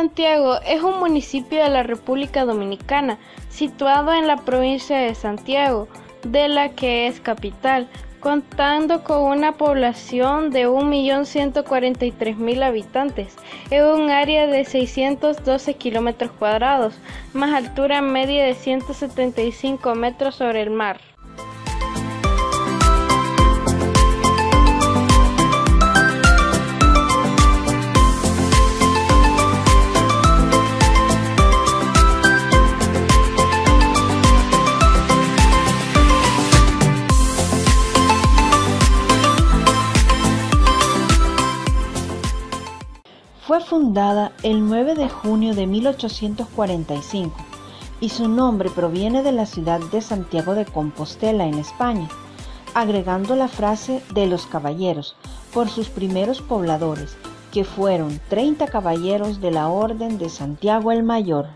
Santiago es un municipio de la República Dominicana, situado en la provincia de Santiago, de la que es capital, contando con una población de 1.143.000 habitantes, en un área de 612 kilómetros cuadrados, más altura media de 175 metros sobre el mar. Fue fundada el 9 de junio de 1845 y su nombre proviene de la ciudad de Santiago de Compostela en España, agregando la frase de los caballeros por sus primeros pobladores, que fueron 30 caballeros de la Orden de Santiago el Mayor.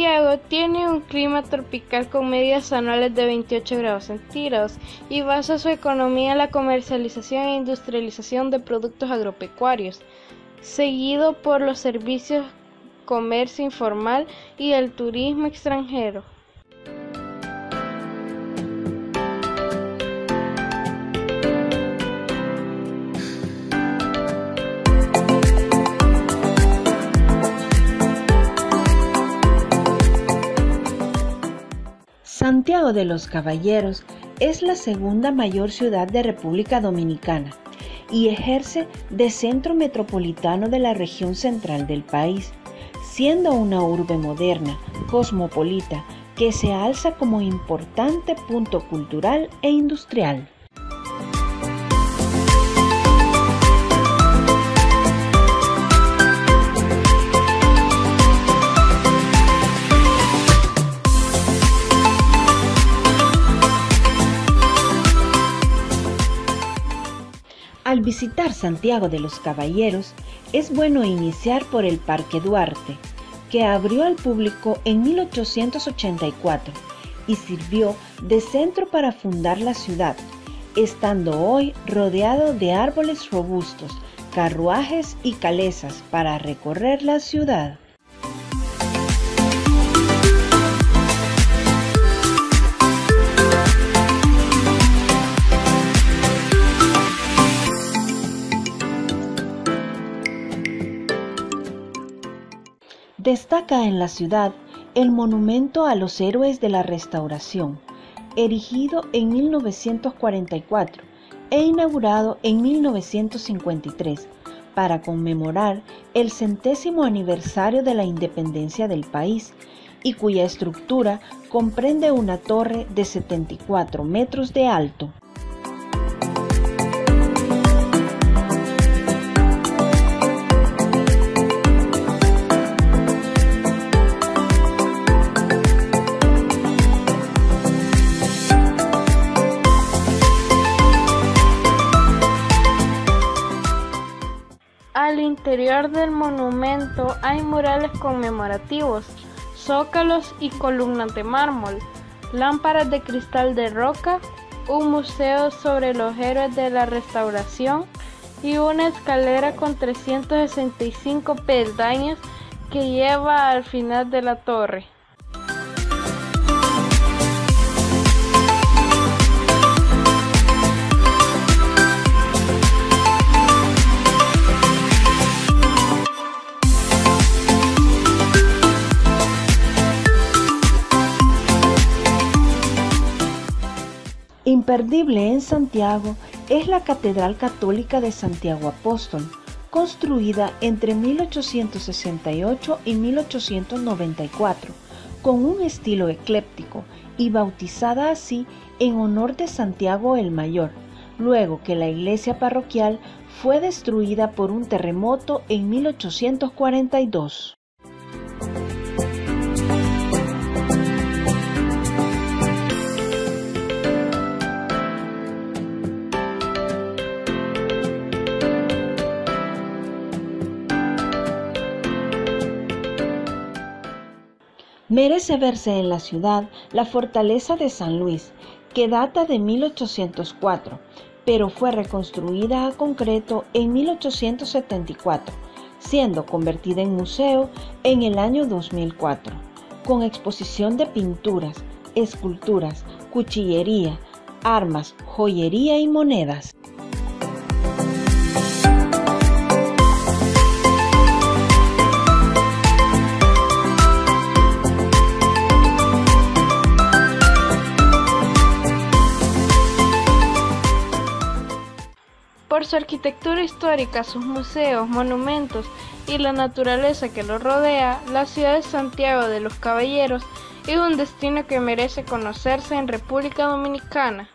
Santiago tiene un clima tropical con medias anuales de 28 grados centígrados y basa su economía en la comercialización e industrialización de productos agropecuarios, seguido por los servicios, comercio informal y el turismo extranjero. Santiago de los Caballeros es la segunda mayor ciudad de República Dominicana y ejerce de centro metropolitano de la región central del país, siendo una urbe moderna, cosmopolita, que se alza como importante punto cultural e industrial. Visitar Santiago de los Caballeros, es bueno iniciar por el Parque Duarte, que abrió al público en 1884 y sirvió de centro para fundar la ciudad, estando hoy rodeado de árboles robustos, carruajes y calesas para recorrer la ciudad. Destaca en la ciudad el monumento a los héroes de la restauración, erigido en 1944 e inaugurado en 1953 para conmemorar el centésimo aniversario de la independencia del país y cuya estructura comprende una torre de 74 metros de alto. Interior del monumento hay murales conmemorativos, zócalos y columnas de mármol, lámparas de cristal de roca, un museo sobre los héroes de la restauración y una escalera con 365 peldaños que lleva al final de la torre. Imperdible en Santiago es la Catedral Católica de Santiago Apóstol, construida entre 1868 y 1894, con un estilo ecléptico y bautizada así en honor de Santiago el Mayor, luego que la iglesia parroquial fue destruida por un terremoto en 1842. Merece verse en la ciudad la fortaleza de San Luis, que data de 1804, pero fue reconstruida a concreto en 1874, siendo convertida en museo en el año 2004, con exposición de pinturas, esculturas, cuchillería, armas, joyería y monedas. Por su arquitectura histórica, sus museos, monumentos y la naturaleza que lo rodea, la ciudad de Santiago de los Caballeros es un destino que merece conocerse en República Dominicana.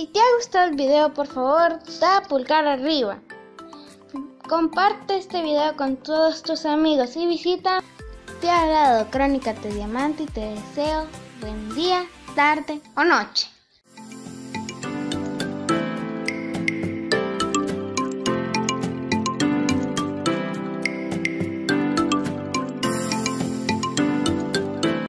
Si te ha gustado el video, por favor, da pulgar arriba. Comparte este video con todos tus amigos y visita. Te ha dado Crónica de Diamante y te deseo buen día, tarde o noche.